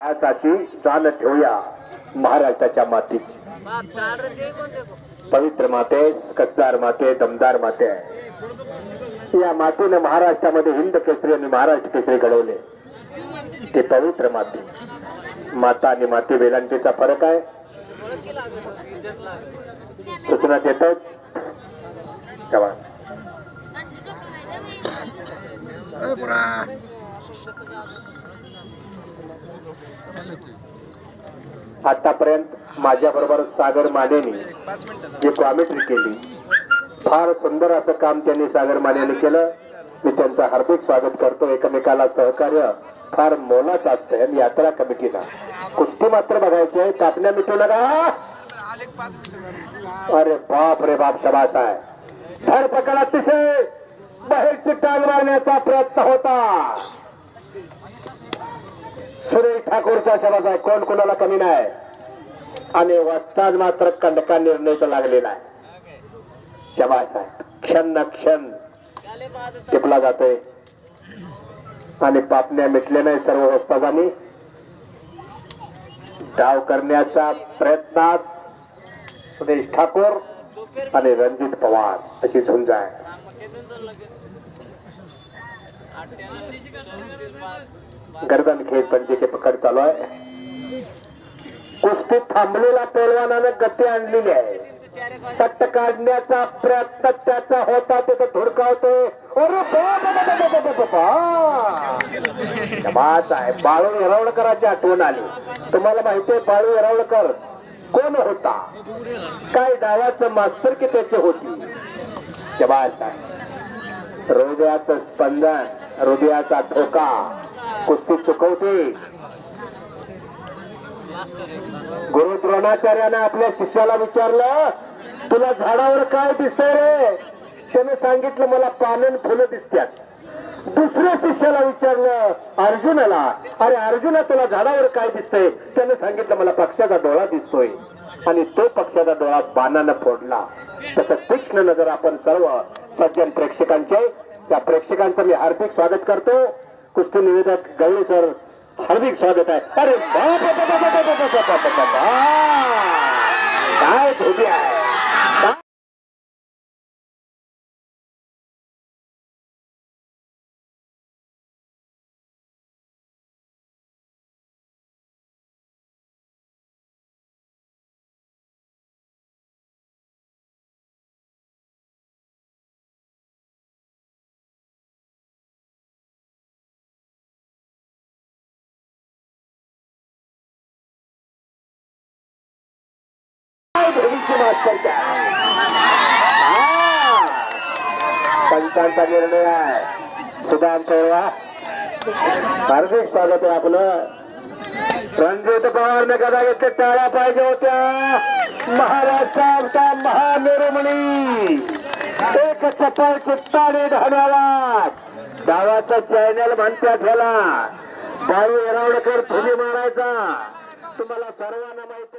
आजची जाण ठेवूया महाराष्ट्राच्या मातीची पवित्र माते कसदार माते दमदार माते. आहे या मातीने महाराष्ट्रामध्ये हिंद केसरी आणि महाराष्ट्र केसरी घडवले. ते पवित्र माती. माता आणि माती वेलांटीचा फरक आहे. सूचना देत आहेत आतापर्यंत माझ्या बरोबर सागर मानेने जी कॉमेंट्री केली फार सुंदर असं काम त्यांनी सागर मानेने केलं. मी त्यांचं हार्दिक स्वागत करतो. एकमेकाला सहकार्य फार मोलाच असतं. आणि यात्रा कमिटीला. कुस्ती मात्र बघायची आहे. कापण्या मिटू नका अरे बाप रे बाप शबास आहे. धरपकड अतिशय बाहेरची टांग मारण्याचा प्रयत्न होता. सुरेश ठाकूरचा शबास आहे कोण कोणाला कमी नाही. आणि वस्ताद मात्र कंडका निर्णयच लागलेला आहे. शबास आहे क्षण न क्षण टिपला जातोय. आणि पापण्या मिटले नाही सर्व वस्ताजांनी डाव करण्याचा प्रयत्नात सुरेश ठाकूर आणि रणजित पवार अशी झुंज आहे. गर्दन खेळ पंचे पकड चालू आहे. कुस्ती थांबलेला पैलवानानं गती आणलेली आहे. तट्ट काढण्याचा प्रयत्न त्याचा होता तिथं धुडकावतो आहे. बाळू येरवडकराची आठवण आली. तुम्हाला माहितीये बाळू येरवडकर कोण होता? काय डावाचं मास्तर की त्याची होती? शबास आहे. हृदयाचं स्पंदन. हृदयाचा ठोका कुस्ती चुकवते. गुरु द्रोणाचार्याने आपल्या शिष्याला विचारलं तुला झाडावर काय दिसतंय रे? त्याने सांगितलं मला पालन फुलं दिसतात दुसऱ्या शिष्याला विचारलं अर्जुनाला? अरे अर्जुना तुला झाडावर काय दिसतंय? त्याने सांगितलं मला पक्षाचा डोळा दिसतोय. आणि तो पक्षाचा डोळा बाणानं फोडला. तसं तीक्ष्ण नजर आपण सर्व सज्जन प्रेक्षकांचे त्या प्रेक्षकांचं मी हार्दिक स्वागत करतो कुस्ती निवेदक गवळे सर हार्दिक स्वागत आहे अरे काय धोबी आहे काय धोबीची मास्तर पंचांचा निर्णय आहे. सुदाम चौरा हार्दिक स्वागत आहे आपलं. रणजित पवारने कदा घेतले टाळ्या पाहिजे होत्या. महाराष्ट्राचा महानिर्मणी. एक चपळ चित्ताने धान्याला डावाचा चॅनल म्हणतात ह्याला. बाळू येरावडकर फुली मारायचा. तुम्हाला सर्वांना माहिती